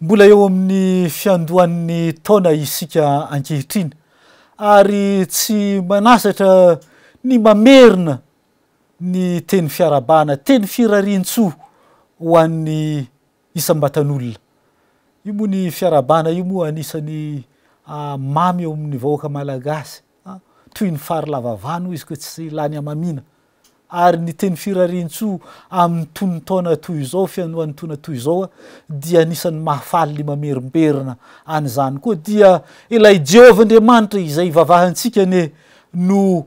Mbola eo amin'ny fiandohan'ny taona isika ankehitriny ary tsy manasatra ny mamerina ny teny fiarahabana, teny firariantsoa ho an'ny isam-batan'olona. Io moa ny fiarahabana io moa anisan'ny mamy eo amin'ny vahoaka malagasy. Toy ny fary lava vany hoy izy koa tsy lany hamamiana. Ary ny teny firariantsoa amin'ny tonon-taona toy izao, fianohan'ny taona toy izao dia anisan'ny mahafaly ny mamerimberina an'izany koa dia ilay Jehovah Andriamanitra izay ivavahantsika anie no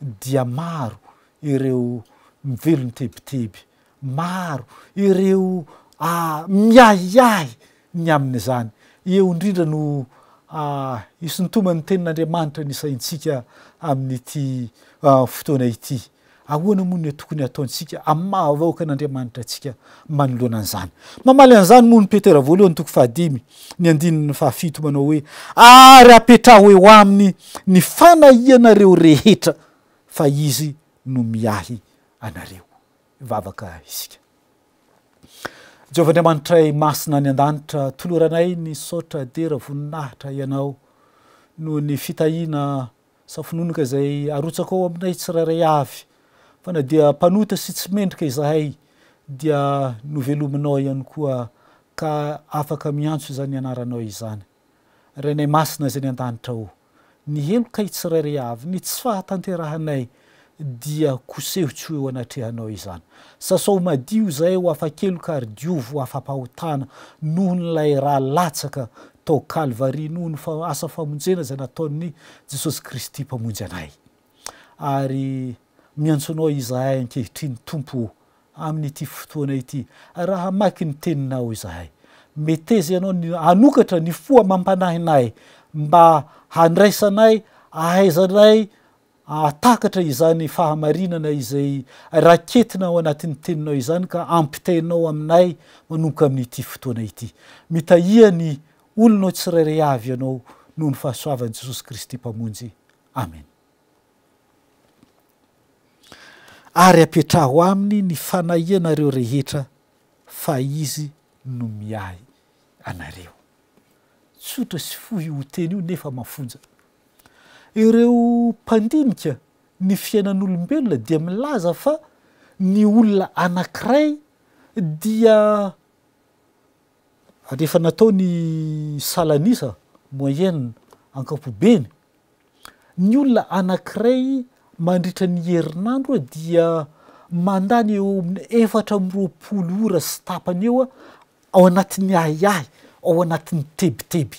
dia maro ireo mivelon tebiteby, maro ireo miahiahy ny amin'izany, eo indrindra no hisintoman'ny tenin'Andriamanitra ny saintsika amin'ity fotoana ity. Ahoana moa no tokony hataontsika amin'ny maha vahoakan'Andriamanitra antsika manoloana an'izany? Mamaly an'izany moa ny Petera voalohany toko fahadimy Ny andininy fahafito manao hoe, Ary apetraho eo aminy ny fanahianareo rehetra, fa Izy no miahy anareo. Hivavaka isika. Jehovah Andriamanitray masina any an-danitra, toloranay ny saotra dera voninahitra Ianao noho ny fitahiana Sa finoanoka izay arotsaka ao aminay tsirairay avy, fa na dia mpanota sy tsy mendrika izahay, dia novelominao ihany koa, ka afaka miantso izany Anaranao izany. Rainay Masina izay any an-danitra ô, ny helokay tsirairay avy, ny tsy fahatanterahanay, dia koseho tsy ho eo anatrehanao izany. Sasao madio izay ho afa-keloka ary diovy ho afa-pahotana noho ny ilay ra latsaka tao Kalvary noho ny asa famonjena izay nataon'i Jesosy Kristy Mpamonjy anay. Ary miantso anao izahay ankehitriny, Tompo ô, amin'ity fotoana ity, raha hamaky ny Teninao izahay. Meteza Ianao ny hanokatra ny fo amam-panahinay mba handraisanay ahaizanay Hahatakatra izany fahamarinana izay raketina ao anatin'ny teninao izany ka ampitainao aminay manomboka amin'ity fotoana ity. Mitahia ny olonao tsirairay avy ianao noho ny fahasoavan'i Jesosy Kristy Mpamonjy. Amena. Ary apetraho aminy ny fanahianareo rehetra fa izy no miahy anareo. Tsotra sy fohy io teny io nefa mafonja. Ireo mpandinika ny fiainan'olombelona dia milaza fa ny olona anankiray dia ary efa natao ny salan'isa, moyenne, ankapobeny, ny olona anankiray mandritra ny herinandro dia mandany eo amin'ny efatra amby roapolo ora sy tapany eo ao anatin'ny ahiahy, ao anatin'ny tebiteby.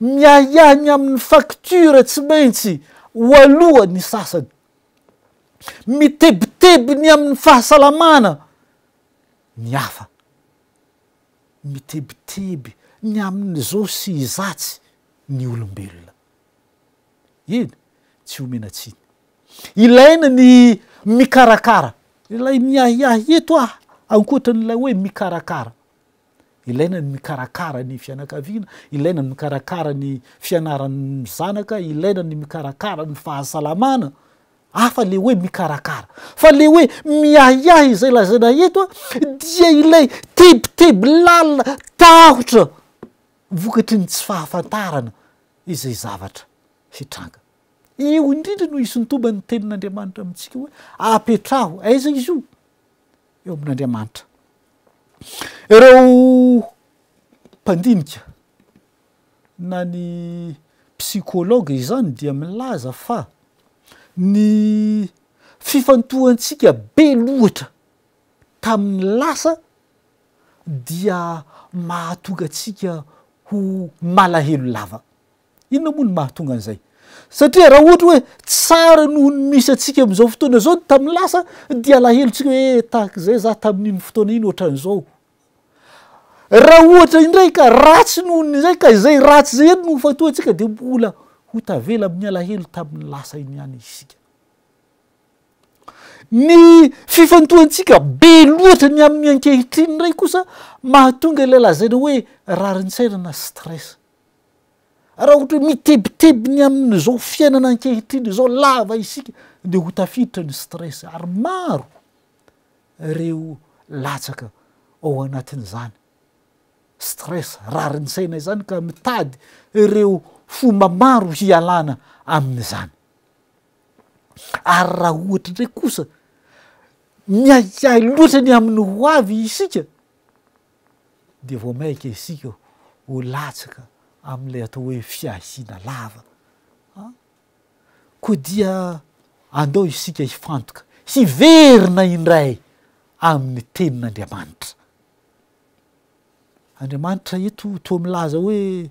Miahiahy ny amin'ny facture tsy maintsy ho aloa ny sasany. Mitebiteby ny amin'ny fahasalamana ny hafa. Mitebiteby ny amin'izao sy izatsy ny olombelona. Eny, tsy omena tsiny. Ilaina ny mikarakara. Ilay miahiahy eto aho, ankoatran'ilay hoe mikarakara, Ilaina ny mikarakara ny fianakaviana, ilaina ny mikarakara ny fianaran'ny zanaka, ilaina ny mikarakara ny fahasalamana. Hafa le hoe mikarakara. Fa le hoe miahiahy izay lazaina eto dia ilay tebiteby lalina tahotra vokatry ny tsy fahafantarana izay zavatra hitranga. Io indrindra no isintomban'ny tenin'Andriamanitra amintsika hoe apetraho, aiza izy io? eo amin'Andriamanitra. Ireo mpandinika na ny psychologue izany dia milaza fa ny fifantohantsika be loatra tamin'ny lasa dia mahatonga antsika ho malahelo lava, Inona moa no mahatonga an'izay? Satria raha ohatra hoe tsara noho ny misy antsika amin'izao fotoana izao ny tamin'ny lasa, dia alahelontsika hoe eh, tahaka izay za tamin'iny fotoana iny ohatran'izao. Raha ohatra indray ka ratsy noho ny izay ka izay ratsy izay ihany no ho fatoantsika dia mbola ho tavela amin'ny alahelo tamin'ny lasa iny ihany isika. Ny fifantohantsika be loatra ny amin'ny ankehitriny indray kosa mahatonga ilay lazaina hoe rarintsaina na stress. Ary raha ohatra hoe mitebiteby ny amin'izao fiainana ankehitriny izao lava isika dia ho tafiditra ny stress ary maro ireo latsaka ao anatin'izany stress rarintsaina izany ka mitady ireo fomba maro hialana amin'izany. Ary raha ohatra indray kosa miahiahy loatra ny amin'ny ho avy isika dia vao mainka isika ho latsaka amin'ilay atao hoe fiahiana lava. Ah? Koa dia andao isika hifantoka, hiverina indray amin'ny tenin'Andriamanitra. Andriamanitra eto toa milaza hoe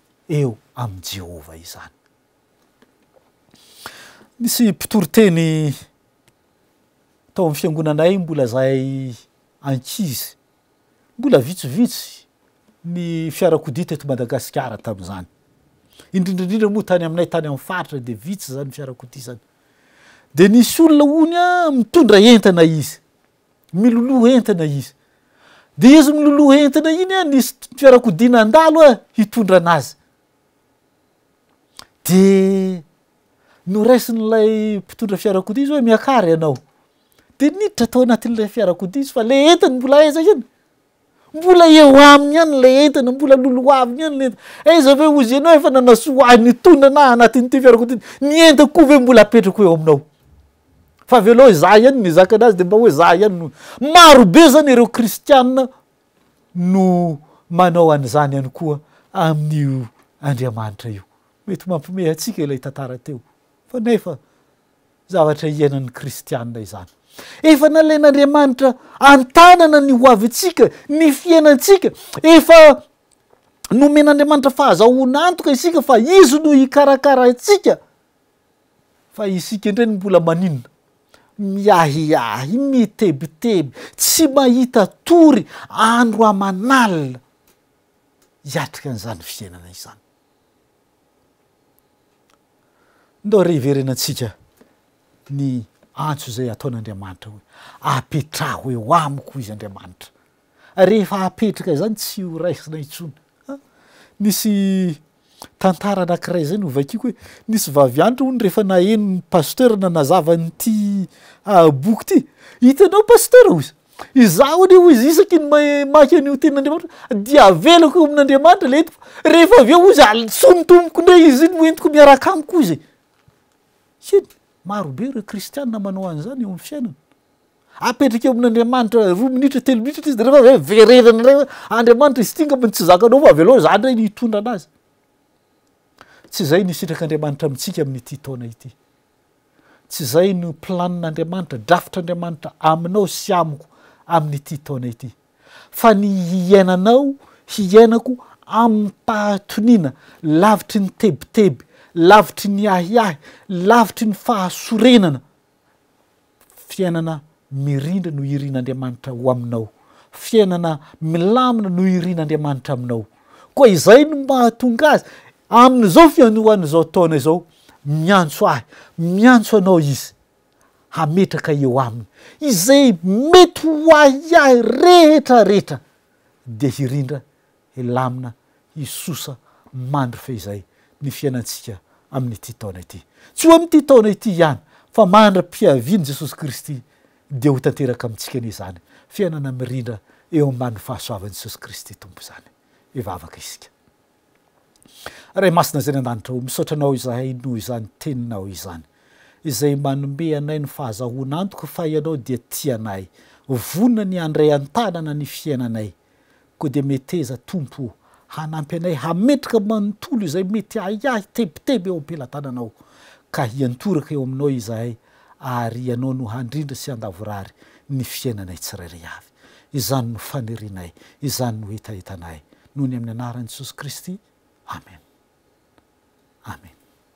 eo amin'i Jehovah izany. Nisy mpitory teny tao amin'ny fiangonanay mbola izahay ankizy. Mbola vitsivitsy ny fiarakodia teto Madagasikara tamin'izany. Indrindra indrindra moa tany aminay tany amin'ny faritra dia vitsy izany fiarakodia izany. Dia nisy olona honia mitondra entana izy, Miloloha entana izy. Dia izy miloloha entana iny an, nisy fiarakodia nandalo an, hitondra anazy. Dia noraisin'ilay mpitondra fiarakodia izy hoe miakara ianao. Dia niditra tao anatin'ilay fiarakodia izy fa ilay entany mbola aiza iny. Mbola eo aminy ihany ilay entana, mbola lolohaviny ihany ilay entana. Aiza ve hozy ianao efa nanasoa ahy nitondana ahy anatin'ity fiarakodia ity, ny entako koa ve mbola apetrako eo aminao? Fa avelao izaho ihany no hizaka an'azy dia mba hoe izaho ihany no. Maro be izany ireo kristiana no manao an'izany ihany koa amin'io Andriamanitra io. Mety mampiomehy antsika ilay tantara teo fa nefa. Zavatra iainan'ny kristiana izany. Efa nalain'Andriamanitra an-tanana ny ho avintsika, ny fiainantsika. Efa nomen'Andriamanitra fahazahoana antoka isika fa izy no hikarakara antsika. Fa isika indray no mbola maninona? Miahiahy, mitebiteby, tsy mahita tory andro aman'alina hiatrika an'izany fiainana izany. Ndao re hiverenantsika ny antso izay ataon'Andriamanitra hoe, Apetraho eo amiko, hoy izy Andriamanitra. Rehefa apetraka izany tsy ho raisina intsony. Nisy tantara anankiray izay novakiako hoe, nisy vavianitra hono rehefa naheno ny pasteur nanazava an'ity boky ity, hitanao pasteur hoy izy, Izaho anie hoy izy isaky ny mamaky an'io tenin'Andriamanitra dia avelako eo amin'Andriamanitra le entiko fa rehefa avy eo hoy izy alotsoa ny tomboko ndray izy iny ho entiko miaraka amiko hoy izy e. Eny, marobe ireo kristiana manao an'izany eo amin'ny fiainany. Apetraka eo amin'Andriamanitra roa minitra telo minitra ilay izy de rehefa avy eo vereveny indray hoe Andriamanitra izy ity angambany tsy zakanao fa avelao za ndray ny hitondra anazy. Tsy izay ny sitrak'Andriamanitra amintsika amin'ity taona ity. Tsy izay no planin'Andriamanitra, drafitr'Andriamanitra aminao sy amiko amin'ity taona ity. Fa ny hiainanao, hiainako amim-pahatoniana, lavitry ny tebiteby, lavitry ny ahiahy, lavitry ny fahasorenana, Fiainana mirindra no irin'Andriamanitra ho aminao. Fiainana milamina no irin'Andriamanitra aminao. Koa izay no mahatonga Azy, amin'izao fiandohan'izao taona izao, miantso ahy, miantso anao Izy, hametraka eo Aminy izay mety ho ahiahy rehetra rehetra, dia hirindra Hilamina, hisosa mandry fehizay ny fiainantsika amin'ity taona ity. Tsy ho amin'ity taona ity ihany fa mandra-pihavian'i Jesosy Kristy dia ho tanteraka amintsika anie izany fiainana mirindra eo ambanin'ny fahasoavan'i Jesosy Kristy Tompo izany. Hivavaka isika. Ray Masina izay any an-danitra ô, misaotra Anao izahay noho izany Teninao izany, izay manome anay ny fahazahoana antoka fa Ianao dia tia anay, vonona ny handray an-tanana ny fiainanay, Koa dia meteza, Tompo o, hanampy anay hametraka manontolo izay mety ahiahy tebiteby eo am-pelatananao, ka hiantoraka eo Aminao izahay, ary Ianao no handrindra sy handavorary ny fiainanay tsirairay avy. Izany no fanirianay, izany no hetahetanay. Noho ny amin'ny anaran'i Jesosy Kristy. Amena. Amena.